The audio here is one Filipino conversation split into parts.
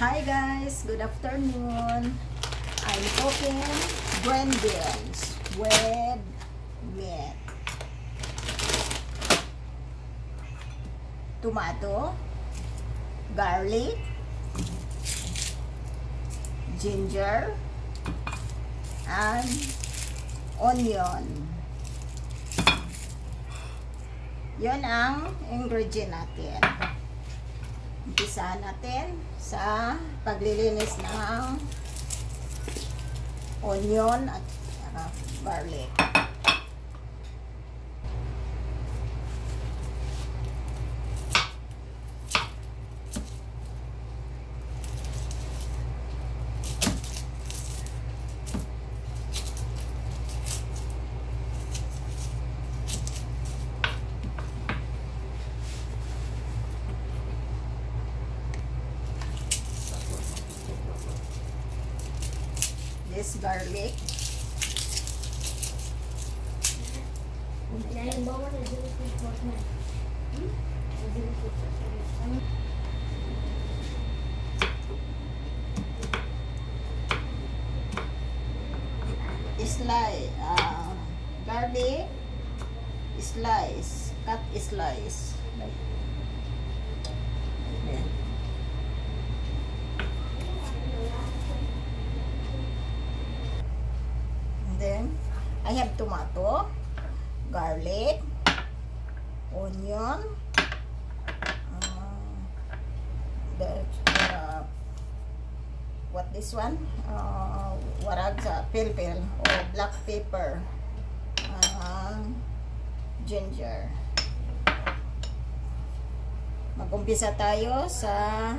Hi guys, good afternoon. I'm cooking green beans with meat. Tomato, garlic, ginger, and onion. Yun ang ingredient natin. Umpisa natin sa paglilinis ng onion at uh, garlic. Food Ano? Slice. Uh, garlic. Slice. Cut slice. Like, Ayan. And then, I have tomato, garlic, onion, uh, the, uh, what this one? Uh, warag sa pilpil o black pepper, uh, ginger. Mag-umpisa tayo sa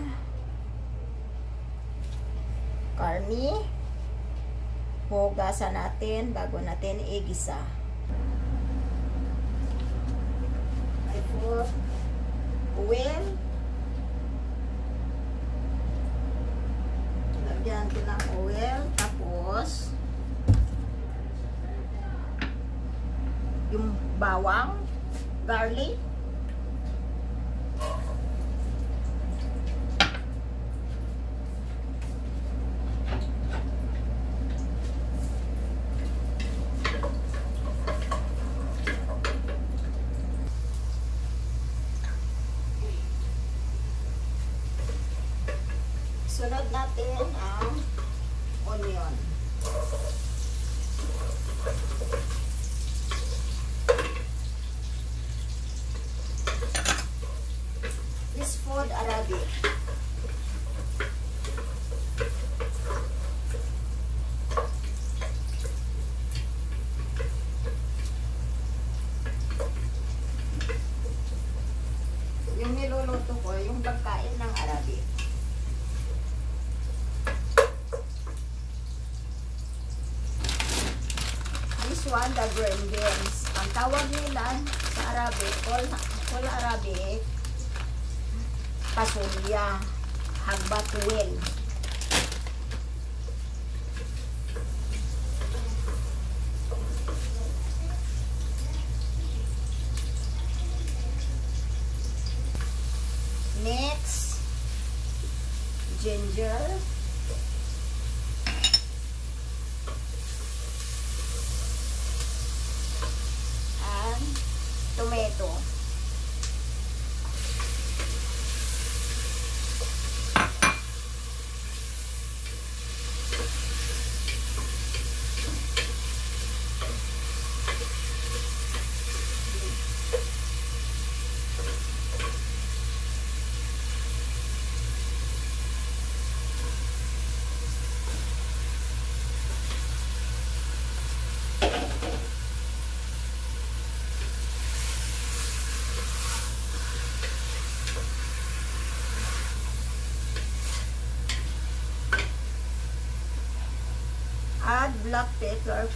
karni. Hugasan natin bago natin igisa. Put oil. Lagyan ko ng oil. Tapos, yung bawang, garlic, Sunod natin ang onion. This food Arabic. Yung niluluto ko, yung pagkain ng Arabic. Green beans. Ang tawag nila sa Arabic, all, all Arabic, pasulya, hagbatuwil. Next, ginger. and tomato. Add black pepper.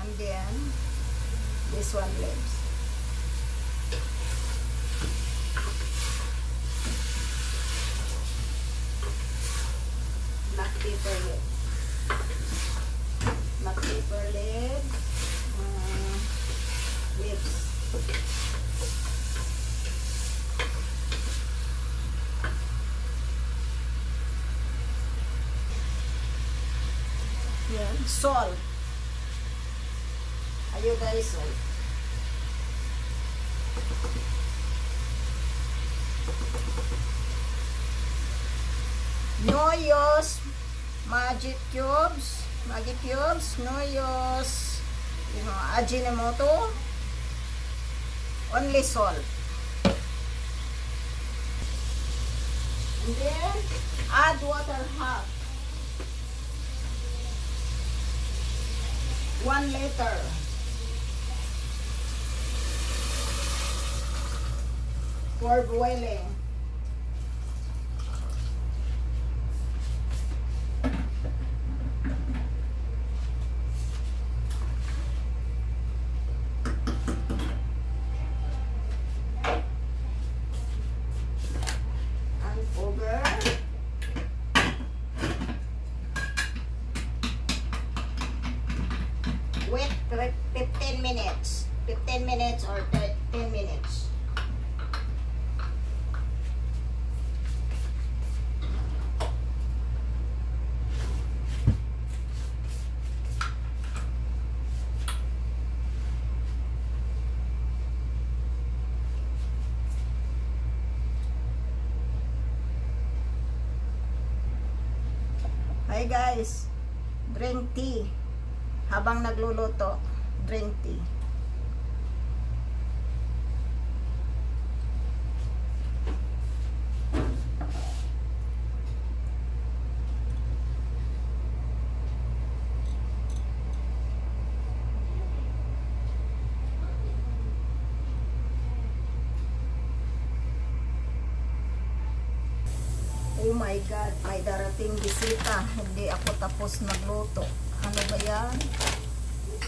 And then, this one leaves. Black pepper leaves. Salt. Ayodized salt. No use magic cubes. Magic cubes. No use you know, Ajinomoto. Only salt. And then add water half. One liter. For boiling. And 15 minutes. 15 minutes or 10 minutes. Hi guys, drink tea. Habang nagluluto, drink tea. Oh my God, may darating bisita. Hindi ako tapos magluto. Ano ba yan?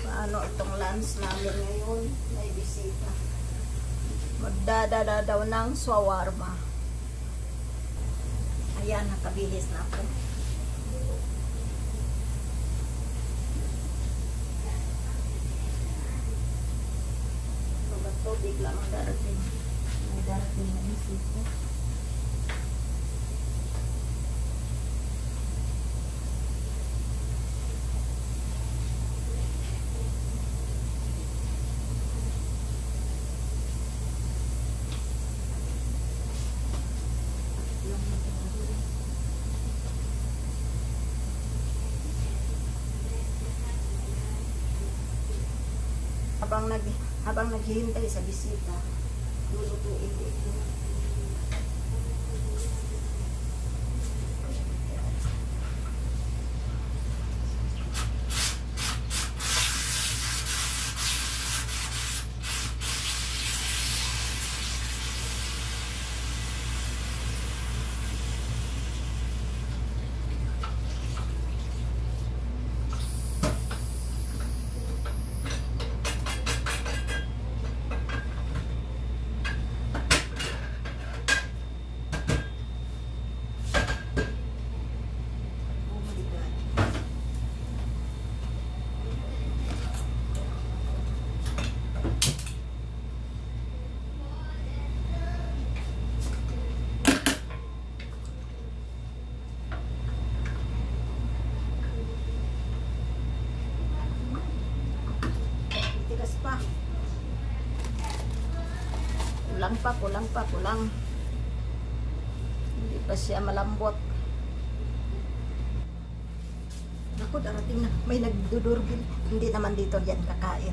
Paano itong lunch namin ngayon? May bisita. Magdadala daw ng shawarma. Ayan, nakabihis na ako. Mga tubig lang ang darating. May darating na bisita. Habang nag habang naghihintay sa bisita lulutuin ko ito oh my god tigas pa kulang pa kulang pa kulang hindi pa siya malambot Ako, darating na. May nagdudurbil. Hindi naman dito yan kakain.